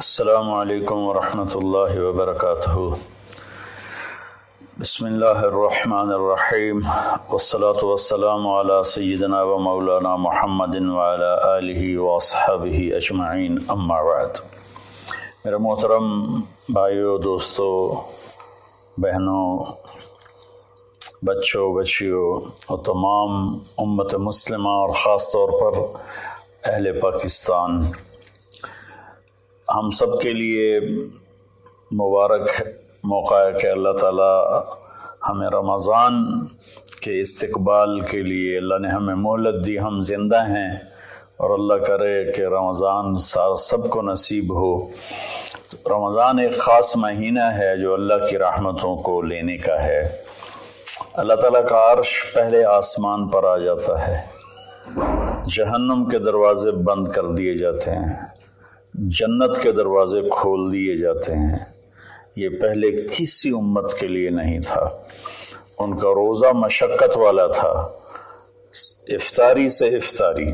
السلام علیکم ورحمۃ اللہ وبرکاتہ۔ بسم اللہ الرحمن الرحیم۔ والصلاة والسلام علی سیدنا و مولانا محمد وعلى آلہ واصحابہ اجمعین، اما بعد۔ میرے محترم بھائیوں دوستوں بہنوں، بچوں، بچیوں اور تمام امت مسلمہ اور خاص طور پر اہل پاکستان۔ ہم سب کے لیے مبارک موقع ہے کہ اللہ تعالیٰ ہمیں رمضان کے استقبال کے لیے، اللہ نے ہمیں مہلت دی، ہم زندہ ہیں اور اللہ کرے کہ رمضان سب کو نصیب ہو۔ رمضان ایک خاص مہینہ ہے جو اللہ کی رحمتوں کو لینے کا ہے۔ اللہ تعالیٰ کا عرش پہلے آسمان پر آ جاتا ہے۔ جہنم کے دروازے بند کر دیے جاتے ہیں۔ جنت کے دروازے کھول دیے جاتے ہیں۔ یہ پہلے کسی امت کے لیے نہیں تھا۔ ان کا روزہ مشقت والا تھا۔ افطاری سے افطاری۔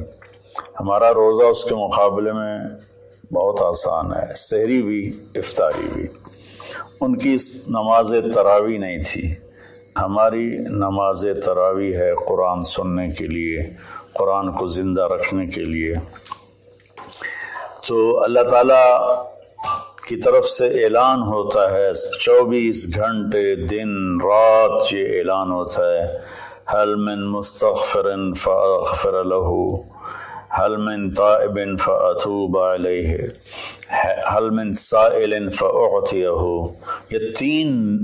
ہمارا روزہ اس کے مقابلے میں بہت آسان ہے۔ سحری بھی، افطاری بھی۔ ان کی نماز تراوی نہیں تھی۔ ہماری نماز تراوی ہے قرآن سننے کے لیے، قرآن کو زندہ رکھنے کے لیے۔ تو اللہ تعالیٰ کی طرف سے اعلان ہوتا ہے، چوبیس گھنٹے دن، رات یہ اعلان ہوتا ہے حل من مستغفر فاغفر له حل من طائب فاتوب علیہ حل من سائل فاعطیہ یہ تین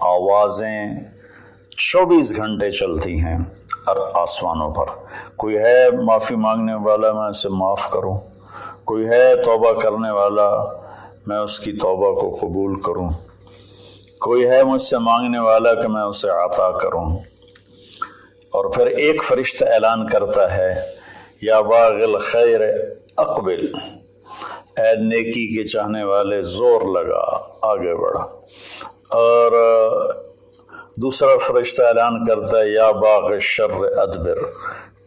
آوازیں چوبیس گھنٹے چلتی ہیں، ہر آسمانوں پر۔ کوئی ہے معافی مانگنے والا، میں اسے معاف کروں۔ کوئی ہے توبہ کرنے والا، میں اس کی توبہ کو قبول کروں۔ کوئی ہے مجھ سے مانگنے والا کہ میں اسے عطا کروں۔ اور پھر ایک فرشتہ اعلان کرتا ہے، یا باغ الخیر، اقبل۔ اے نیکی کے چاہنے والے، زور لگا، آگے بڑھا۔ اور دوسرا فرشتہ اعلان کرتا ہے، یا باغ شر ادبر۔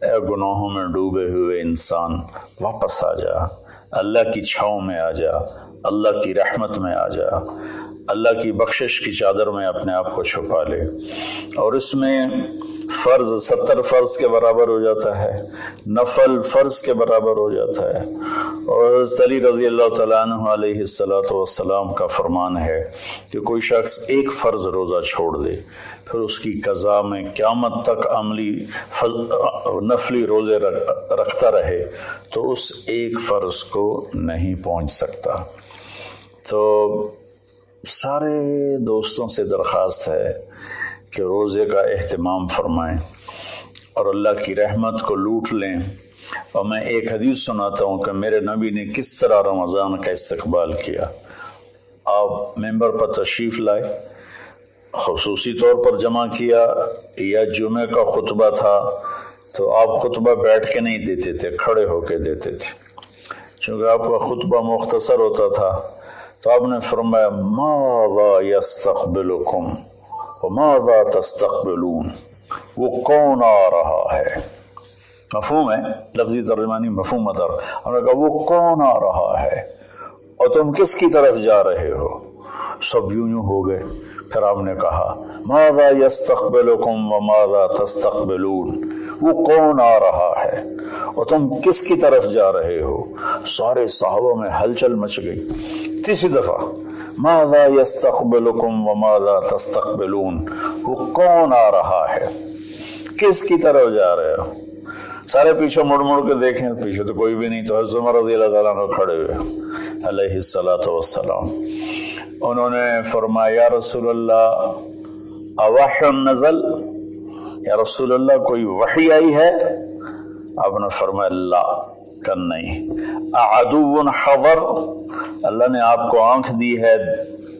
اے گناہوں میں ڈوبے ہوئے انسان، واپس آ جا۔ اللہ کی چھاؤں میں آ جا، اللہ کی رحمت میں آ جا، اللہ کی بخشش کی چادر میں اپنے آپ کو چھپا لے۔ اور اس میں فرض ستر فرض کے برابر ہو جاتا ہے، نفل فرض کے برابر ہو جاتا ہے۔ اور علی رضی اللہ تعالیٰ عنہ علیہ السلاۃ والسلام کا فرمان ہے کہ کوئی شخص ایک فرض روزہ چھوڑ دے، پھر اس کی قضا میں قیامت تک عملی نفلی روزے رکھتا رہے تو اس ایک فرض کو نہیں پہنچ سکتا۔ تو سارے دوستوں سے درخواست ہے کہ روزے کا اہتمام فرمائیں اور اللہ کی رحمت کو لوٹ لیں۔ اور میں ایک حدیث سناتا ہوں کہ میرے نبی نے کس طرح رمضان کا استقبال کیا۔ آپ ممبر پر تشریف لائے، خصوصی طور پر جمع کیا یا جمعہ کا خطبہ تھا تو آپ خطبہ بیٹھ کے نہیں دیتے تھے، کھڑے ہو کے دیتے تھے۔ چونکہ آپ کا خطبہ مختصر ہوتا تھا تو آپ نے فرمایا، ماذا یستقبلکم؟ وماذا تستقبلون؟ وہ کون آ رہا ہے؟ مفہوم ہے؟ لفظی ترجمانی مفہوم مدر ہم نے کہا، وہ کون آ رہا ہے؟ اور تم کس کی طرف جا رہے ہو؟ سب یوں یوں ہو گئے۔ پھر آپ نے کہا، ماذا یستقبلکم و وماذا تستقبلون؟ وہ کون آ رہا ہے؟ اور تم کس کی طرف جا رہے ہو؟ سارے صحابہ میں ہلچل مچ گئی۔ تیسری دفعہ ماذا یستقبلکم وماذا تستقبلون؟ وہ کون آ رہا ہے؟ کس کی طرف جا رہے ہو؟ سارے پیچھے مڑ مڑ کے دیکھیں، پیچھے تو کوئی بھی نہیں تو حضرت عمر رضی اللہ تعالیٰ کھڑے ہوئے علیہ السلاۃ والسلام۔ انہوں نے فرمایا رسول اللہ اوح نزل یا رسول اللہ، کوئی وحی آئی ہے؟ آپ نے فرمایا اللہ کر نہیں۔ عدو حضر۔ اللہ نے آپ کو آنکھ دی ہے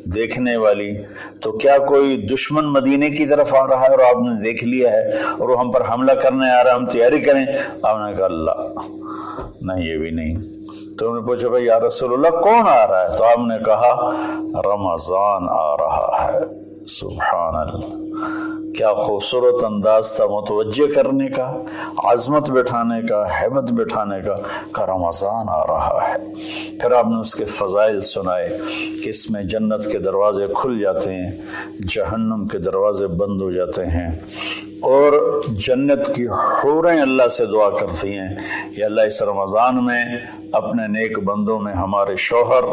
دیکھنے والی۔ تو کیا کوئی دشمن مدینے کی طرف آ رہا ہے اور آپ نے دیکھ لیا ہے اور وہ ہم پر حملہ کرنے آ رہا ہے، ہم تیاری کریں۔ آپ نے کہا، اللہ۔ نہیں، یہ بھی نہیں۔ تو انہوں نے پوچھا، بھائی، یا رسول اللہ، کون آ رہا ہے؟ تو آپ نے کہا، رمضان آ رہا ہے۔ سبحان اللہ۔ کیا خوبصورت انداز تھا متوجہ کرنے کا، عظمت بٹھانے کا حیبت بٹھانے کا کا رمضان آ رہا ہے۔ پھر آپ نے اس کے فضائل سنائے کہ اس میں جنت کے دروازے کھل جاتے ہیں، جہنم کے دروازے بند ہو جاتے ہیں۔ اور جنت کی حوریں اللہ سے دعا کرتی ہیں، یا اللہ اس رمضان میں اپنے نیک بندوں میں ہمارے شوہر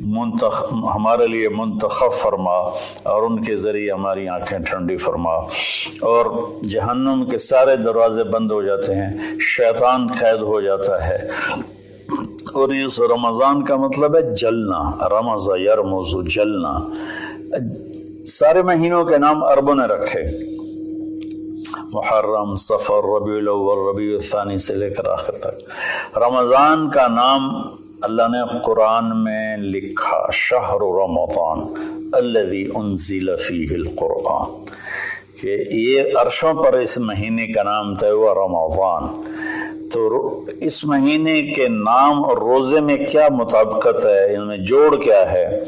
منتخ، ہمارے لیے منتخب فرما اور ان کے ذریعے ہماری آنکھیں ٹھنڈی فرما۔ اور جہنم کے سارے دروازے بند ہو جاتے ہیں، شیطان قید ہو جاتا ہے۔ اور اس رمضان کا مطلب ہے جلنا، رمض یرمز جلنا۔ سارے مہینوں کے نام عربوں نے رکھے۔ محرم سفر ربیع الاول، ربیع الثانی سے لے کر آخر تک۔ رمضان کا نام اللہ نے قرآن میں لکھا، شہر رمضان الذي انزل فيه القرآن۔ کہ یہ عرشوں پر اس مہینے کا نام تھا، وہ رمضان۔ تو اس مہینے کے نام اور روزے میں کیا مطابقت ہے؟ ان میں جوڑ کیا ہے؟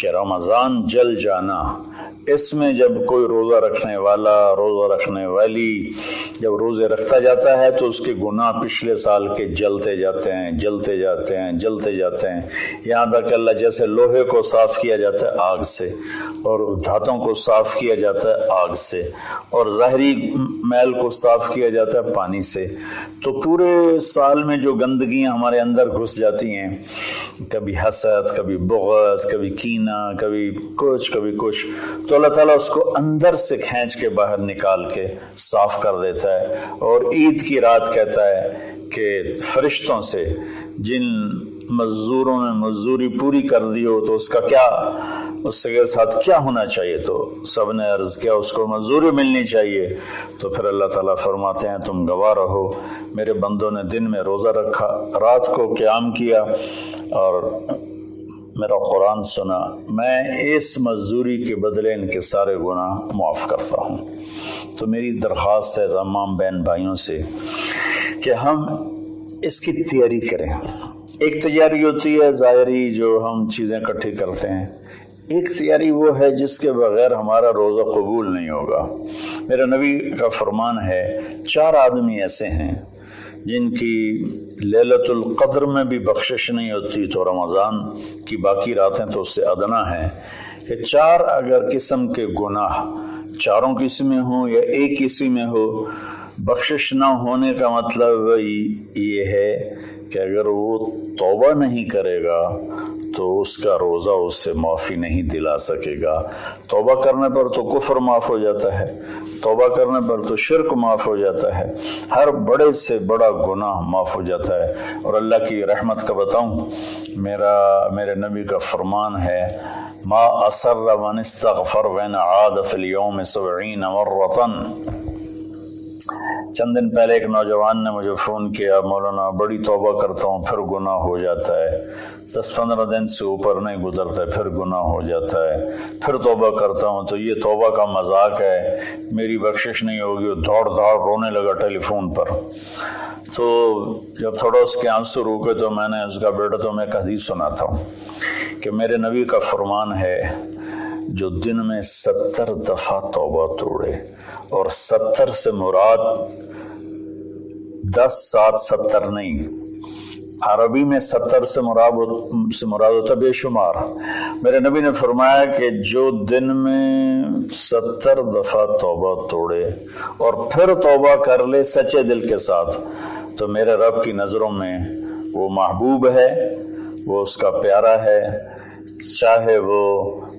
کہ رمضان جل جانا۔ اس میں جب کوئی روزہ رکھنے والا، روزہ رکھنے والی جب روزے رکھتا جاتا ہے تو اس کے گناہ پچھلے سال کے جلتے جاتے ہیں، جلتے جاتے ہیں، جلتے جاتے ہیں۔ یہاں تک اللہ جیسے لوہے کو صاف کیا جاتا ہے آگ سے، اور دھاتوں کو صاف کیا جاتا ہے آگ سے، اور ظاہری میل کو صاف کیا جاتا ہے پانی سے۔ تو پورے سال میں جو گندگیاں ہمارے اندر گھس جاتی ہیں، کبھی حسد، کبھی بغض، کبھی کین کینہ کبھی کچھ کبھی کچھ۔ تو اللہ تعالیٰ اس کو اندر سے کھینچ کے باہر نکال کے صاف کر دیتا ہے اور عید کی رات کہتا ہے کہ فرشتوں سے، جن مزدوروں نے مزدوری پوری کر دی ہو تو اس کا کیا، اس کے ساتھ کیا ہونا چاہیے؟ تو سب نے عرض کیا، اس کو مزدوری ملنی چاہیے۔ تو پھر اللہ تعالیٰ فرماتے ہیں، تم گواہ رہو، میرے بندوں نے دن میں روزہ رکھا، رات کو قیام کیا اور میرا قرآن سنا، میں اس مزدوری کے بدلے ان کے سارے گناہ معاف کرتا ہوں۔ تو میری درخواست ہے تمام بہن بھائیوں سے کہ ہم اس کی تیاری کریں۔ ایک تیاری ہوتی ہے ظاہری جو ہم چیزیں اکٹھی کرتے ہیں۔ ایک تیاری وہ ہے جس کے بغیر ہمارا روزہ قبول نہیں ہوگا۔ میرا نبی کا فرمان ہے، چار آدمی ایسے ہیں۔ جن کی للت القدر میں بھی بخشش نہیں ہوتی تو رمضان کی باقی راتیں تو اس سے ادنا ہیں کہ چار اگر قسم کے گناہ چاروں قسم میں ہوں یا ایک قسم میں ہو، بخشش نہ ہونے کا مطلب یہ ہے کہ اگر وہ توبہ نہیں کرے گا تو اس کا روزہ اس سے معافی نہیں دلا سکے گا۔ توبہ کرنے پر تو کفر معاف ہو جاتا ہے۔ توبہ کرنے پر تو شرک معاف ہو جاتا ہے۔ ہر بڑے سے بڑا گناہ معاف ہو جاتا ہے۔ اور اللہ کی رحمت کا بتاؤں، میرا، میرے نبی کا فرمان ہے، ما اثر من استغفر وین عاد فی اليوم سبعین مرتن چند دن پہلے ایک نوجوان نے مجھے فون کیا، مولانا، بڑی توبہ کرتا ہوں، پھر گناہ ہو جاتا ہے۔ دس پندرہ دن سے اوپر نہیں گزرتا ہے، پھر گناہ ہو جاتا ہے۔ پھر توبہ کرتا ہوں تو یہ توبہ کا مذاق ہے۔ میری بخشش نہیں ہوگی وہ دوڑ دوڑ رونے لگا ٹیلی فون پر۔ تو جب تھوڑا اس کے آنسو روکے تو میں نے اس کا بیٹا تو میں ایک حدیث سناتا ہوں کہ میرے نبی کا فرمان ہے، جو دن میں ستر دفعہ توبہ توڑے اور ستر سے مراد دس سات ستر نہیں۔ عربی میں ستر سے مراد سے مراد ہوتا بے شمار۔ میرے نبی نے فرمایا کہ جو دن میں ستر دفعہ توبہ توڑے اور پھر توبہ کر لے سچے دل کے ساتھ، تو میرے رب کی نظروں میں وہ محبوب ہے، وہ اس کا پیارا ہے، چاہے وہ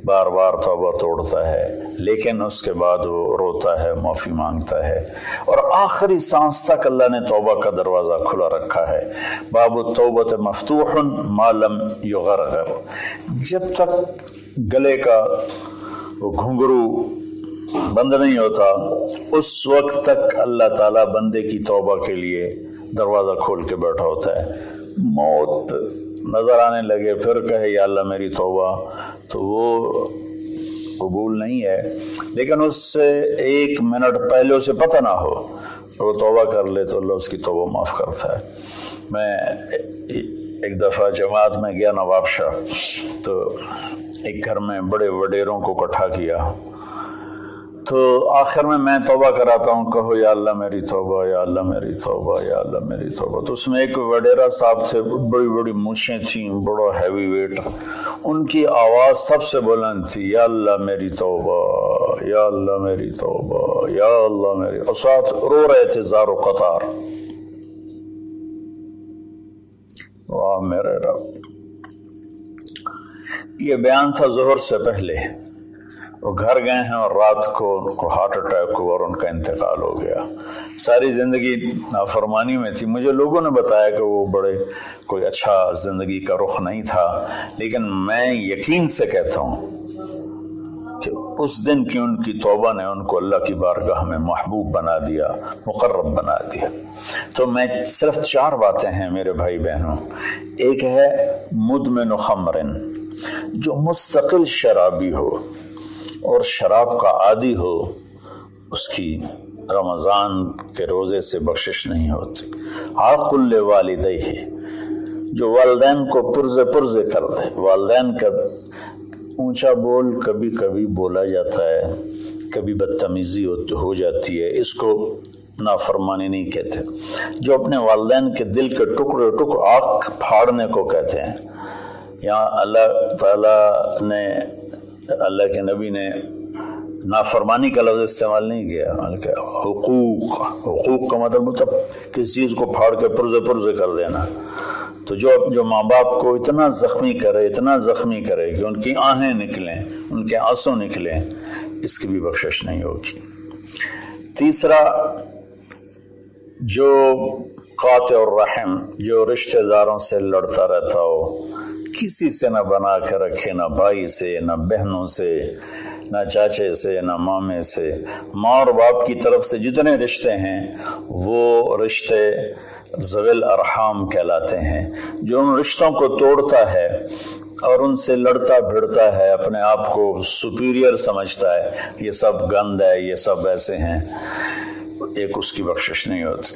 بار بار توبہ توڑتا ہے، لیکن اس کے بعد وہ روتا ہے، معافی مانگتا ہے۔ اور آخری سانس تک اللہ نے توبہ کا دروازہ کھلا رکھا ہے۔ باب توبت مفتوح معلوم یغرغر۔ جب تک گلے کا وہ گھنگرو بند نہیں ہوتا، اس وقت تک اللہ تعالیٰ بندے کی توبہ کے لیے دروازہ کھول کے بیٹھا ہوتا ہے۔ موت نظر آنے لگے، پھر کہے، یا اللہ میری توبہ۔ تو وہ قبول نہیں ہے، لیکن اس سے ایک منٹ پہلے اسے پتہ نہ ہو وہ توبہ کر لے تو اللہ اس کی توبہ معاف کرتا ہے۔ میں ایک دفعہ جماعت میں گیا نواب شاہ، تو ایک گھر میں بڑے وڈیروں کو کٹھا کیا۔ تو آخر میں میں توبہ کراتا ہوں، کہو یا اللہ میری توبہ، یا اللہ میری توبہ، یا اللہ میری توبہ۔ تو اس میں ایک وڈیرا صاحب تھے، بڑی بڑی مچھیں تھیں، بڑا ہیوی ویٹ ان کی آواز سب سے بلند تھی، یا اللہ میری توبہ، یا اللہ میری توبہ، یا اللہ میری۔ اور ساتھ رو رہے تھے زار و قطار۔ واہ میرے رب۔ یہ بیان تھا ظہر سے پہلے۔ وہ گھر گئے ہیں اور رات کو ان کو ہارٹ اٹیک ہوا اور ان کا انتقال ہو گیا۔ ساری زندگی نافرمانی میں تھی۔ مجھے لوگوں نے بتایا کہ وہ بڑے کوئی اچھا زندگی کا رخ نہیں تھا، لیکن میں یقین سے کہتا ہوں کہ اس دن کی ان کی توبہ نے ان کو اللہ کی بارگاہ میں محبوب بنا دیا، مقرب بنا دیا۔ تو میں صرف چار باتیں ہیں میرے بھائی بہنوں۔ ایک ہے مدمن خمرن، جو مستقل شرابی ہو۔ اور شراب کا عادی ہو، اس کی رمضان کے روزے سے بخشش نہیں ہوتی۔ عاقل والدی ہے جو والدین کو پرزے پرزے کر دے۔ والدین کا اونچا بول کبھی کبھی بولا جاتا ہے، کبھی بدتمیزی ہو جاتی ہے۔ اس کو نافرمانی نہیں کہتے۔ جو اپنے والدین کے دل کے ٹکڑے ٹکڑے آنکھ پھاڑنے کو کہتے ہیں۔ یہاں اللہ تعالیٰ نے اللہ کے نبی نے نافرمانی کا لفظ استعمال نہیں کیا بلکہ حقوق حقوق کا مطلب مطلب کسی چیز کو پھاڑ کے پرزے پرزے کر دینا۔ تو جو جو ماں باپ کو اتنا زخمی کرے، اتنا زخمی کرے کہ ان کی آہیں نکلیں، ان کے آنسوں نکلیں، اس کی بھی بخشش نہیں ہوگی تیسرا، جو قاطع الرحم، جو رشتہ داروں سے لڑتا رہتا ہو کسی سے نہ بنا کے رکھے، نہ بھائی سے، نہ بہنوں سے، نہ چاچے سے، نہ مامے سے۔ ماں اور باپ کی طرف سے جتنے رشتے ہیں، وہ رشتے زویل ارحام کہلاتے ہیں۔ جو ان رشتوں کو توڑتا ہے اور ان سے لڑتا بھڑتا ہے، اپنے آپ کو سپیریئر سمجھتا ہے۔ یہ سب گند ہے، یہ سب ایسے ہیں۔ ایک اس کی بخشش نہیں ہوتی۔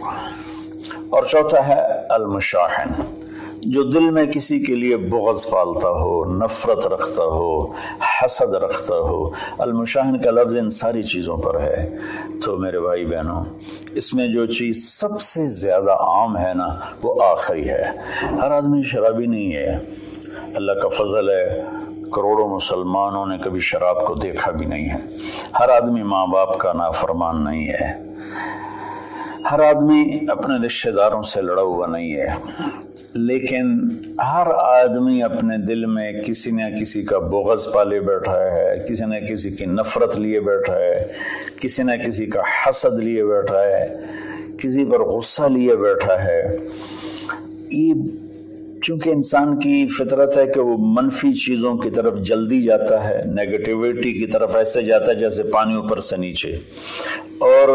اور چوتھا ہے المشاہن جو دل میں کسی کے لیے بغض پالتا ہو، نفرت رکھتا ہو، حسد رکھتا ہو، المشاہن کا لفظ ان ساری چیزوں پر ہے۔ تو میرے بھائی بہنوں، اس میں جو چیز سب سے زیادہ عام ہے نا، وہ آخری ہے۔ ہر آدمی شرابی نہیں ہے۔ اللہ کا فضل ہے، کروڑوں مسلمانوں نے کبھی شراب کو دیکھا بھی نہیں ہے۔ ہر آدمی ماں باپ کا نافرمان نہیں ہے۔ ہر آدمی اپنے رشتہ داروں سے لڑا ہوا نہیں ہے۔ لیکن ہر آدمی اپنے دل میں کسی نہ کسی کا بغض پالے بیٹھا ہے، کسی نہ کسی کی نفرت لیے بیٹھا ہے، کسی نہ کسی کا حسد لیے بیٹھا ہے، کسی پر غصہ لیے بیٹھا ہے۔ یہ چونکہ انسان کی فطرت ہے کہ وہ منفی چیزوں کی طرف جلدی جاتا ہے نیگیٹیوٹی کی طرف ایسے جاتا ہے جیسے پانی اوپر سے نیچے۔ اور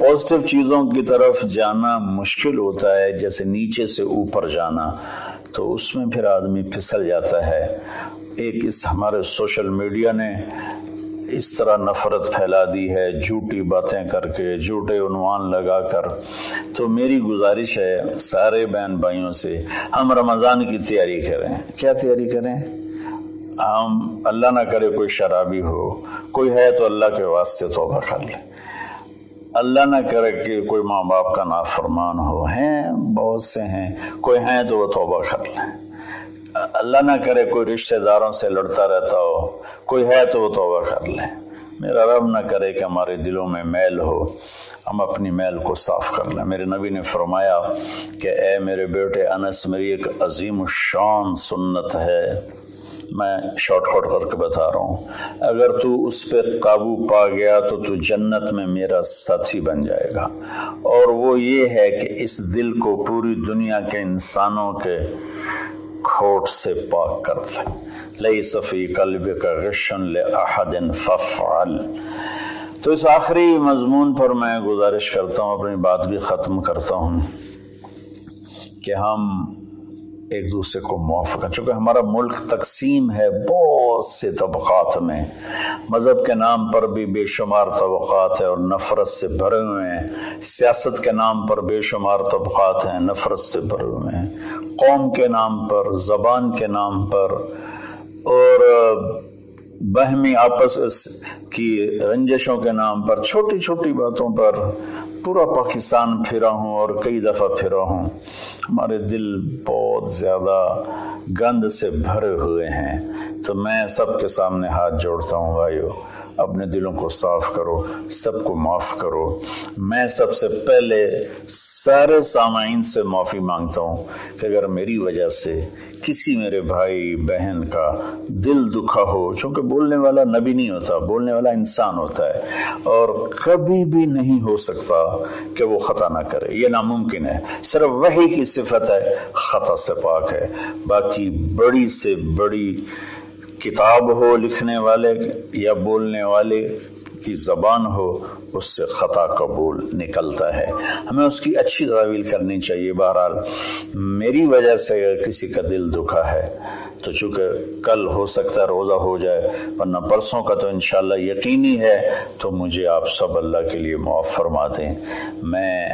پازیٹیو چیزوں کی طرف جانا مشکل ہوتا ہے، جیسے نیچے سے اوپر جانا۔ تو اس میں پھر آدمی پھسل جاتا ہے۔ ایک اس ہمارے سوشل میڈیا نے اس طرح نفرت پھیلا دی ہے، جھوٹی باتیں کر کے، جھوٹے عنوان لگا کر۔ تو میری گزارش ہے سارے بہن بھائیوں سے، ہم رمضان کی تیاری کریں۔ کیا تیاری کریں؟ ہم اللہ نہ کرے کوئی شرابی ہو، کوئی ہے تو اللہ کے واسطے توبہ کر لے۔ اللہ نہ کرے کہ کوئی ماں باپ کا نافرمان ہو، ہیں بہت سے ہیں، کوئی ہیں تو وہ توبہ کر لیں۔ اللہ نہ کرے کوئی رشتہ داروں سے لڑتا رہتا ہو، کوئی ہے تو وہ توبہ کر لیں میرا رب نہ کرے کہ ہمارے دلوں میں میل ہو، ہم اپنی میل کو صاف کر لیں۔ میرے نبی نے فرمایا کہ اے میرے بیٹے انس، میری ایک عظیم الشان سنت ہے۔ میں شارٹ کٹ کر کے بتا رہا ہوں۔ اگر تو اس پہ قابو پا گیا تو تو جنت میں میرا ساتھی بن جائے گا۔ اور وہ یہ ہے کہ اس دل کو پوری دنیا کے انسانوں کے کھوٹ سے پاک کرتے لئی صفی قلب کا غشن لحد ففعل تو اس آخری مضمون پر میں گزارش کرتا ہوں، اپنی بات بھی ختم کرتا ہوں کہ ہم ایک دوسرے کو موافق چونکہ ہمارا ملک تقسیم ہے بہت سے طبقات میں۔ مذہب کے نام پر بھی بے شمار طبقات ہیں اور نفرت سے بھرے ہوئے ہیں۔ سیاست کے نام پر بے شمار طبقات ہیں، نفرت سے بھرے ہوئے ہیں۔ قوم کے نام پر، زبان کے نام پر اور بہمی آپس کی رنجشوں کے نام پر، چھوٹی چھوٹی باتوں پر پورا پاکستان پھرا ہوں اور کئی دفعہ پھرا ہوں۔ ہمارے دل بہت زیادہ گند سے بھرے ہوئے ہیں۔ تو میں سب کے سامنے ہاتھ جوڑتا ہوں، بھائیو۔ اپنے دلوں کو صاف کرو، سب کو معاف کرو۔ میں سب سے پہلے سارے سامعین سے معافی مانگتا ہوں کہ اگر میری وجہ سے کسی میرے بھائی، بہن کا دل دکھا ہو، چونکہ بولنے والا نبی نہیں ہوتا، بولنے والا انسان ہوتا ہے، اور کبھی بھی نہیں ہو سکتا کہ وہ خطا نہ کرے۔ یہ ناممکن ہے۔ صرف وہی کی صفت ہے، خطا سے پاک ہے۔ باقی بڑی سے بڑی کتاب ہو لکھنے والے یا بولنے والے کی زبان ہو، اس سے خطا قبول نکلتا ہے۔ ہمیں اس کی اچھی تعویل کرنی چاہیے۔ بہرحال، میری وجہ سے اگر کسی کا دل دکھا ہے، تو چونکہ کل ہو سکتا ہے، روزہ ہو جائے، ورنہ پرسوں کا تو انشاءاللہ یقینی ہے، تو مجھے آپ سب اللہ کے لیے معاف فرما دیں۔ میں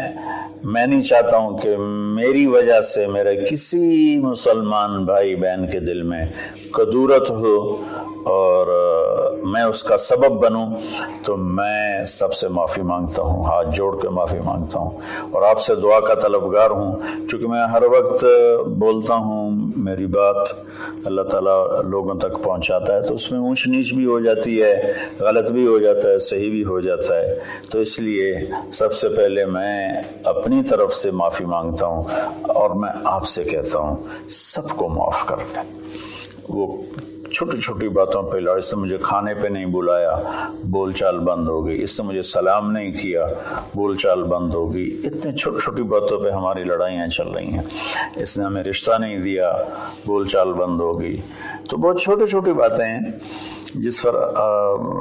میں نہیں چاہتا ہوں کہ میری وجہ سے میرے کسی مسلمان بھائی بہن کے دل میں قدورت ہو اور میں اس کا سبب بنوں تو میں سب سے معافی مانگتا ہوں، ہاتھ جوڑ کے معافی مانگتا ہوں۔ اور آپ سے دعا کا طلبگار ہوں۔ چونکہ میں ہر وقت بولتا ہوں، میری بات اللہ تعالیٰ لوگوں تک پہنچاتا ہے تو اس میں اونچ نیچ بھی ہو جاتی ہے، غلط بھی ہو جاتا ہے، صحیح بھی ہو جاتا ہے۔ تو اس لیے سب سے پہلے میں اپنی طرف سے معافی مانگتا ہوں اور میں آپ سے کہتا ہوں، سب کو معاف کر دیں۔ وہ چھوٹی چھوٹی باتوں پہ لڑ اس نے مجھے کھانے پہ نہیں بلایا، بول چال بند ہو گئی، اس نے مجھے سلام نہیں کیا، بول چال بند ہو گئی۔ اتنے چھوٹی چھوٹی باتوں پہ ہماری لڑائیاں چل رہی ہیں۔ اس نے ہمیں رشتہ نہیں دیا، بول چال بند ہو گئی۔ تو بہت چھوٹی چھوٹی باتیں ہیں، جس پر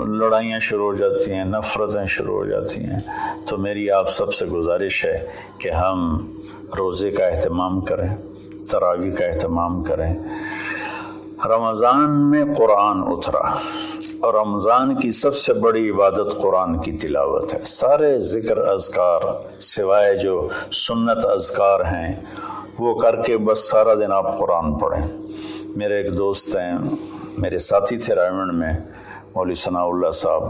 لڑائیاں شروع ہو جاتی ہیں، نفرتیں شروع ہو جاتی ہیں۔ تو میری آپ سب سے گزارش ہے کہ ہم روزے کا اہتمام کریں تراوی کا اہتمام کریں۔ رمضان میں قرآن اترا۔ اور رمضان کی سب سے بڑی عبادت قرآن کی تلاوت ہے۔ سارے ذکر اذکار سوائے جو سنت اذکار ہیں، وہ کر کے بس سارا دن آپ قرآن پڑھیں۔ میرے ایک دوست ہیں، میرے ساتھی تھے رائمنڈ میں، مولوی ثناء اللہ صاحب۔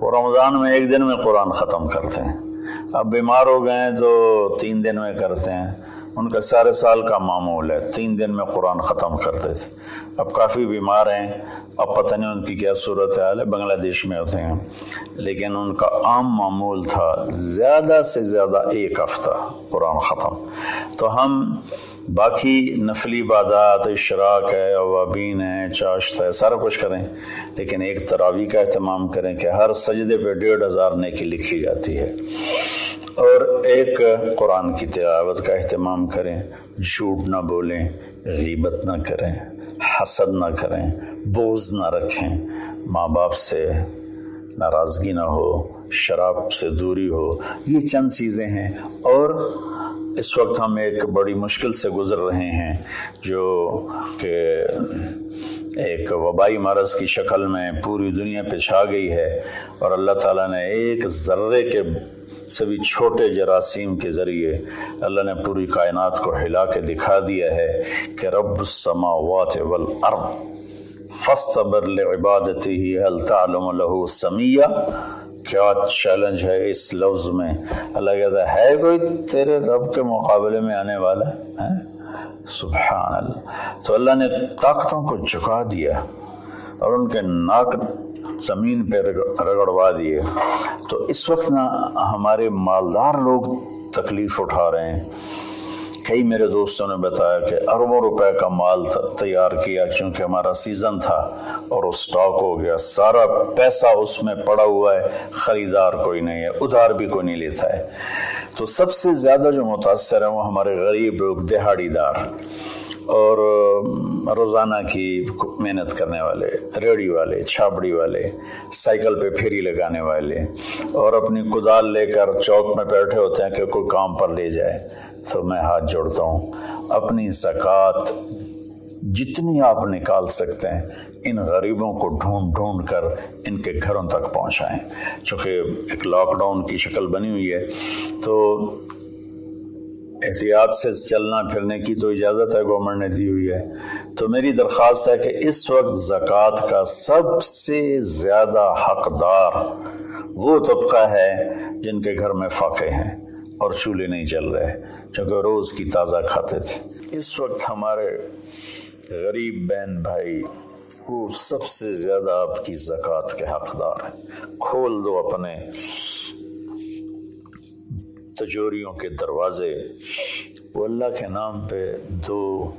وہ رمضان میں ایک دن میں قرآن ختم کرتے ہیں۔ اب بیمار ہو گئے ہیں تو تین دن میں کرتے ہیں۔ ان کا سارے سال کا معمول ہے۔ تین دن میں قرآن ختم کرتے تھے۔ اب کافی بیمار ہیں۔ اب پتہ نہیں ان کی کیا صورت حال ہے۔ بنگلہ دیش میں ہوتے ہیں۔ لیکن ان کا عام معمول تھا زیادہ سے زیادہ ایک ہفتہ قرآن ختم۔ تو ہم باقی نفلی عبادات، اشراق ہے عوابین ہے، چاشت ہے، سارا کچھ کریں۔ لیکن ایک تراوی کا اہتمام کریں کہ ہر سجدے پہ ڈیڑھ ہزار نیکی لکھی جاتی ہے۔ اور ایک قرآن کی تلاوت کا اہتمام کریں۔ جھوٹ نہ بولیں، غیبت نہ کریں، حسد نہ کریں، بوز نہ رکھیں۔ ماں باپ سے ناراضگی نہ ہو، شراب سے دوری ہو، یہ چند چیزیں ہیں۔ اور اس وقت ہم ایک بڑی مشکل سے گزر رہے ہیں، جو کہ ایک وبائی مرض کی شکل میں پوری دنیا پہ چھا گئی ہے اور اللہ تعالیٰ نے ایک ذرے کے سبھی چھوٹے جراثیم کے ذریعے اللہ نے پوری کائنات کو ہلا کے دکھا دیا ہے کہ رب السماوات والارض فاصطبر لعبادته هل تعلم له سمیہ کیا چیلنج ہے اس لفظ میں؟ اللہ کہتا ہے کوئی تیرے رب کے مقابلے میں آنے والا؟ ہے سبحان اللہ تو اللہ نے طاقتوں کو جھکا دیا اور ان کے ناک زمین پہ رگڑوا دیے۔ تو اس وقت نہ ہمارے مالدار لوگ تکلیف اٹھا رہے ہیں۔ کئی میرے دوستوں نے بتایا کہ اربوں روپے کا مال تیار کیا کیونکہ ہمارا سیزن تھا اور وہ سٹاک ہو گیا۔ سارا پیسہ اس میں پڑا ہوا ہے، خریدار کوئی نہیں ہے، ادھار بھی کوئی نہیں لیتا ہے۔ تو سب سے زیادہ جو متاثر ہیں وہ ہمارے غریب لوگ دہاڑی دار اور روزانہ کی محنت کرنے والے ریڑی والے، چھاپڑی والے، سائیکل پہ پھیری لگانے والے اور اپنی کدال لے کر چوک میں بیٹھے ہوتے ہیں کہ کوئی کام پر لے جائے۔ تو میں ہاتھ جوڑتا ہوں۔ اپنی زکوٰۃ جتنی آپ نکال سکتے ہیں، ان غریبوں کو ڈھونڈ ڈھونڈ کر ان کے گھروں تک پہنچائیں۔ چونکہ ایک لاک ڈاؤن کی شکل بنی ہوئی ہے، تو احتیاط سے چلنا پھرنے کی تو اجازت ہے گورنمنٹ نے دی ہوئی ہے۔ تو میری درخواست ہے کہ اس وقت زکوٰۃ کا سب سے زیادہ حقدار وہ طبقہ ہے جن کے گھر میں فاقے ہیں۔ اور چولہے نہیں چل رہے چونکہ روز کی تازہ کھاتے تھے۔ اس وقت ہمارے غریب بہن بھائی وہ سب سے زیادہ آپ کی زکوٰۃ کے حقدار ہیں۔ کھول دو اپنے تجوریوں کے دروازے۔ وہ اللہ کے نام پہ دو۔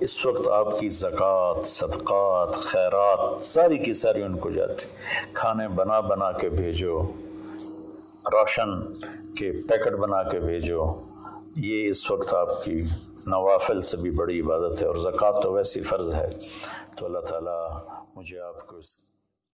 اس وقت آپ کی زکوٰۃ، صدقات، خیرات ساری کی ساری ان کو جاتی۔ کھانے بنا بنا کے بھیجو۔ روشن کہ پیکٹ بنا کے بھیجو، یہ اس وقت آپ کی نوافل سے بھی بڑی عبادت ہے اور زکوٰۃ تو ویسی فرض ہے۔ تو اللہ تعالیٰ مجھے آپ کو اس